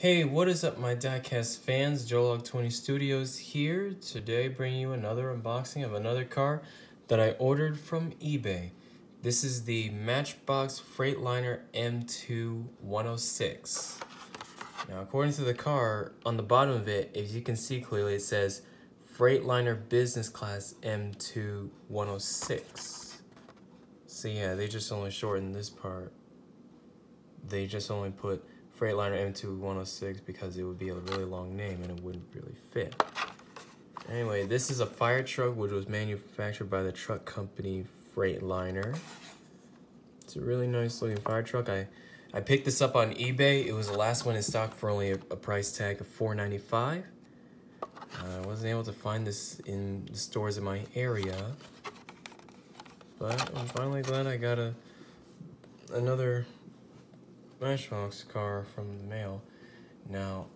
Hey, what is up my diecast fans? Joelog20 Studios here, today bringing you another unboxing of another car that I ordered from eBay. This is the Matchbox Freightliner M2 106. Now according to the car, on the bottom of it, as you can see clearly, it says Freightliner Business Class M2 106. So yeah, they just only shortened this part. They just only put Freightliner M2 106 because it would be a really long name and it wouldn't really fit. Anyway, this is a fire truck which was manufactured by the truck company Freightliner. It's a really nice looking fire truck. I, I picked this up on eBay. It was the last one in stock for only a, a price tag of $4.95. Uh, I wasn't able to find this in the stores in my area. But I'm finally glad I got a another Matchbox car from the mail. Now,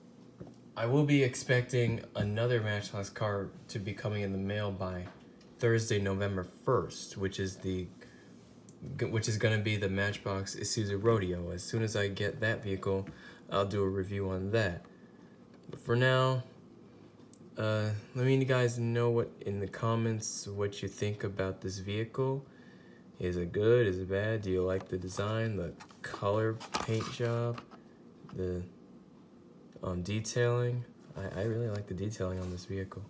I will be expecting another Matchbox car to be coming in the mail by Thursday, November 1st, which is the which is going to be the Matchbox Isuzu Rodeo. As soon as I get that vehicle, I'll do a review on that. But for now, uh, let me you guys know what in the comments what you think about this vehicle. Is it good? Is it bad? Do you like the design, the color paint job, the um, detailing? I, I really like the detailing on this vehicle.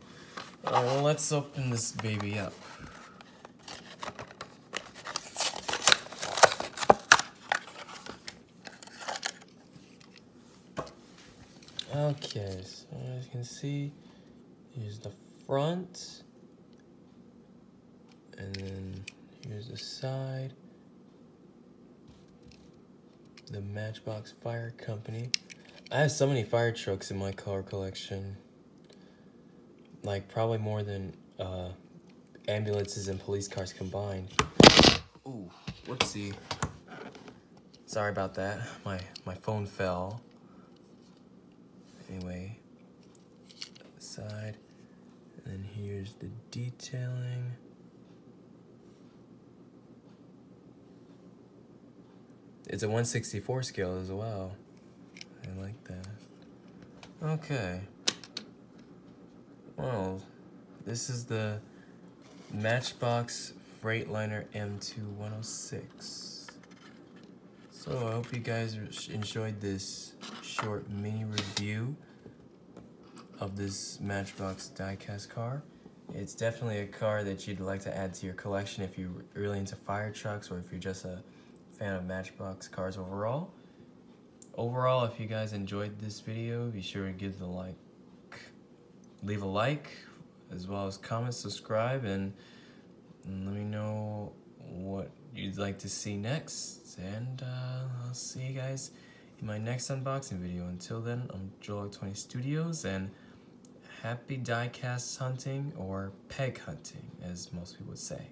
Alright, well let's open this baby up. Okay, so as you can see, here's the front. And then Here's the side. The Matchbox Fire Company. I have so many fire trucks in my car collection. Like, probably more than uh, ambulances and police cars combined. Ooh, whoopsie. Sorry about that. My, my phone fell. Anyway, side. And then here's the detailing. It's a 164 scale as well. I like that. Okay. Well, this is the Matchbox Freightliner M2106. So I hope you guys enjoyed this short mini review of this Matchbox diecast car. It's definitely a car that you'd like to add to your collection if you're really into fire trucks or if you're just a fan of Matchbox cars overall. Overall, if you guys enjoyed this video, be sure to give the like, leave a like, as well as comment, subscribe, and, let me know what you'd like to see next. And uh, I'll see you guys in my next unboxing video. Until then, I'm Joelog20 Studios, and happy diecast hunting, or peg hunting, as most people would say.